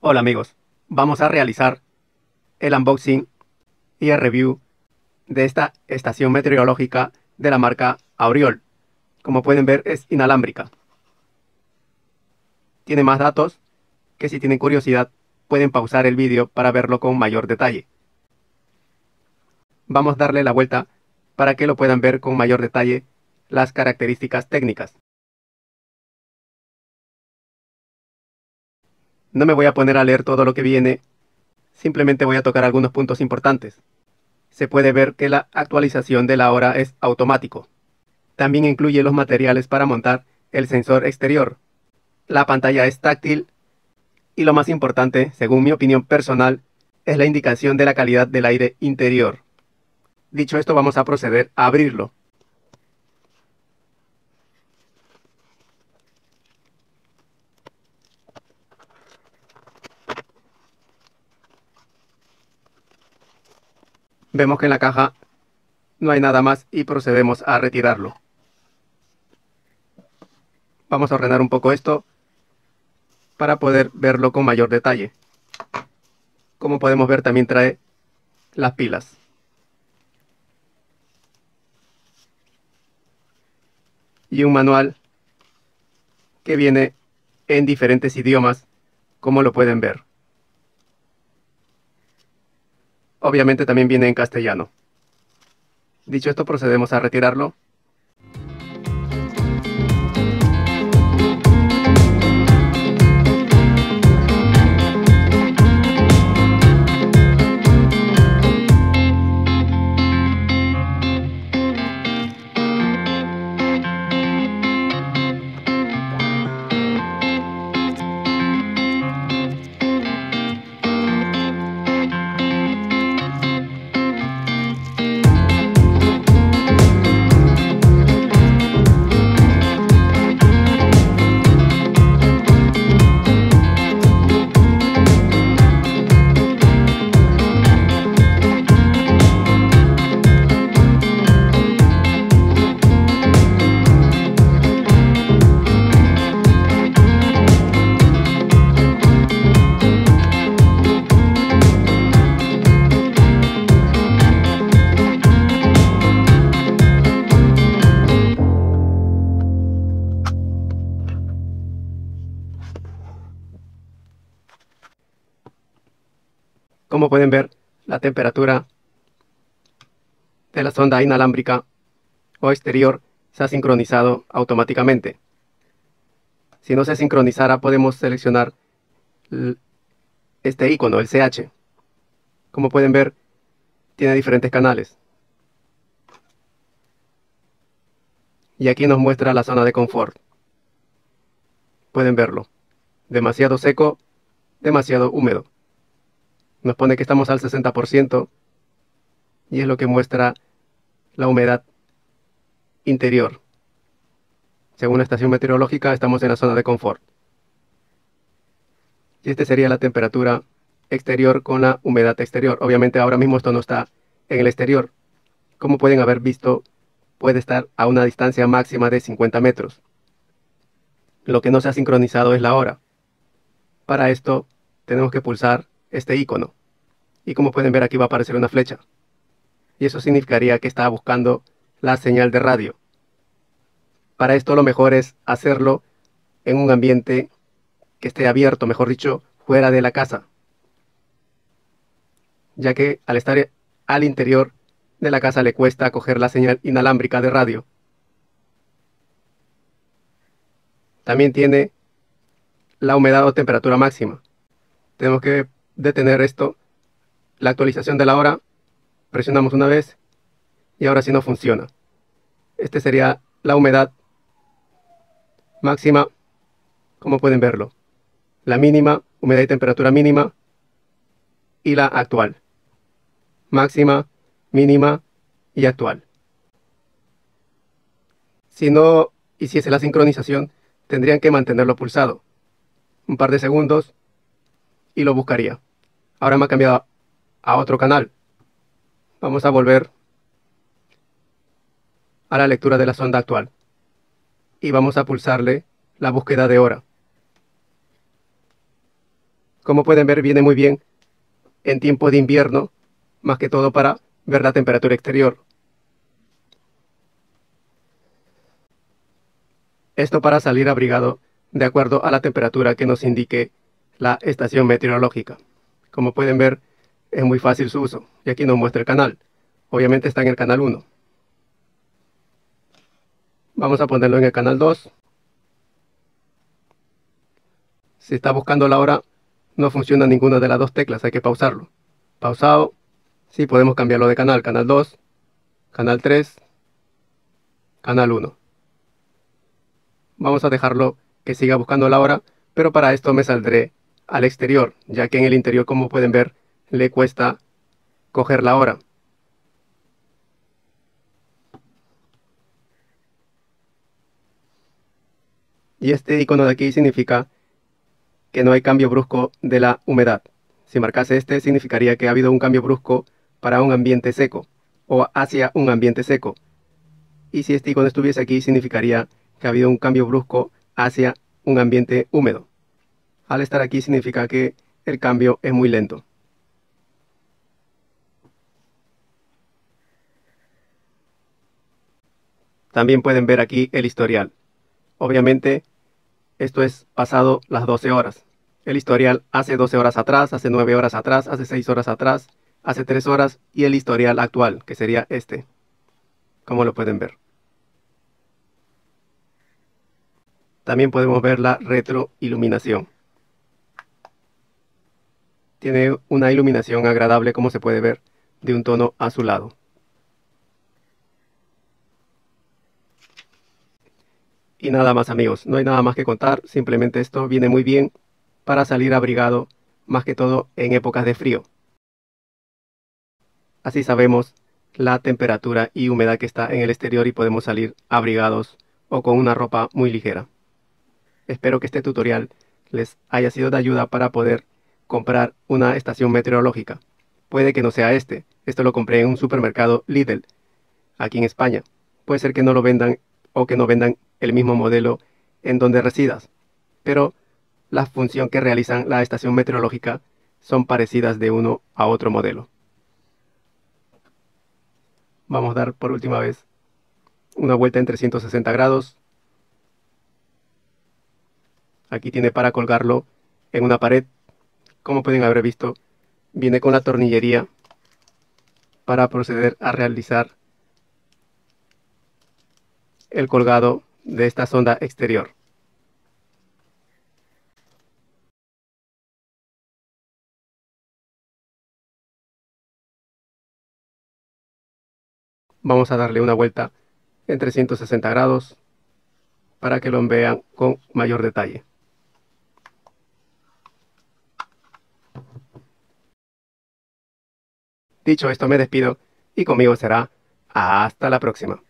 Hola amigos, vamos a realizar el unboxing y el review de esta estación meteorológica de la marca Auriol. Como pueden ver es inalámbrica. Tiene más datos que si tienen curiosidad pueden pausar el vídeo para verlo con mayor detalle. Vamos a darle la vuelta para que lo puedan ver con mayor detalle las características técnicas. No me voy a poner a leer todo lo que viene, simplemente voy a tocar algunos puntos importantes. Se puede ver que la actualización de la hora es automático. También incluye los materiales para montar el sensor exterior. La pantalla es táctil y lo más importante, según mi opinión personal, es la indicación de la calidad del aire interior. Dicho esto, vamos a proceder a abrirlo. Vemos que en la caja no hay nada más y procedemos a retirarlo. Vamos a ordenar un poco esto para poder verlo con mayor detalle. Como podemos ver también trae las pilas. Y un manual que viene en diferentes idiomas, como lo pueden ver. Obviamente también viene en castellano. Dicho esto, procedemos a retirarlo Como pueden ver, la temperatura de la sonda inalámbrica o exterior se ha sincronizado automáticamente. Si no se sincronizara, podemos seleccionar este icono, el CH. Como pueden ver, tiene diferentes canales. Y aquí nos muestra la zona de confort. Pueden verlo. Demasiado seco, demasiado húmedo nos pone que estamos al 60% y es lo que muestra la humedad interior. Según la estación meteorológica, estamos en la zona de confort. Y esta sería la temperatura exterior con la humedad exterior. Obviamente ahora mismo esto no está en el exterior. Como pueden haber visto, puede estar a una distancia máxima de 50 metros. Lo que no se ha sincronizado es la hora. Para esto tenemos que pulsar este icono. Y como pueden ver aquí va a aparecer una flecha. Y eso significaría que está buscando la señal de radio. Para esto lo mejor es hacerlo en un ambiente que esté abierto, mejor dicho, fuera de la casa. Ya que al estar al interior de la casa le cuesta coger la señal inalámbrica de radio. También tiene la humedad o temperatura máxima. Tenemos que detener esto, la actualización de la hora, presionamos una vez y ahora sí no funciona. Este sería la humedad máxima, como pueden verlo. La mínima, humedad y temperatura mínima y la actual. Máxima, mínima y actual. Si no hiciese la sincronización, tendrían que mantenerlo pulsado un par de segundos y lo buscaría. Ahora me ha cambiado a otro canal. Vamos a volver a la lectura de la sonda actual. Y vamos a pulsarle la búsqueda de hora. Como pueden ver, viene muy bien en tiempo de invierno, más que todo para ver la temperatura exterior. Esto para salir abrigado de acuerdo a la temperatura que nos indique la estación meteorológica. Como pueden ver, es muy fácil su uso. Y aquí nos muestra el canal. Obviamente está en el canal 1. Vamos a ponerlo en el canal 2. Si está buscando la hora, no funciona ninguna de las dos teclas, hay que pausarlo. Pausado. Sí, podemos cambiarlo de canal. Canal 2, canal 3, canal 1. Vamos a dejarlo que siga buscando la hora, pero para esto me saldré al exterior, ya que en el interior, como pueden ver, le cuesta coger la hora. Y este icono de aquí significa que no hay cambio brusco de la humedad. Si marcase este, significaría que ha habido un cambio brusco para un ambiente seco o hacia un ambiente seco. Y si este icono estuviese aquí, significaría que ha habido un cambio brusco hacia un ambiente húmedo. Al estar aquí significa que el cambio es muy lento. También pueden ver aquí el historial. Obviamente, esto es pasado las 12 horas. El historial hace 12 horas atrás, hace 9 horas atrás, hace 6 horas atrás, hace 3 horas y el historial actual, que sería este. Como lo pueden ver. También podemos ver la retroiluminación. Tiene una iluminación agradable como se puede ver, de un tono azulado. Y nada más amigos, no hay nada más que contar, simplemente esto viene muy bien para salir abrigado, más que todo en épocas de frío. Así sabemos la temperatura y humedad que está en el exterior y podemos salir abrigados o con una ropa muy ligera. Espero que este tutorial les haya sido de ayuda para poder comprar una estación meteorológica. Puede que no sea este, esto lo compré en un supermercado Lidl, aquí en España. Puede ser que no lo vendan o que no vendan el mismo modelo en donde residas, pero la función que realizan la estación meteorológica son parecidas de uno a otro modelo. Vamos a dar por última vez una vuelta en 360 grados. Aquí tiene para colgarlo en una pared. Como pueden haber visto, viene con la tornillería para proceder a realizar el colgado de esta sonda exterior. Vamos a darle una vuelta en 360 grados para que lo vean con mayor detalle. Dicho esto me despido y conmigo será hasta la próxima.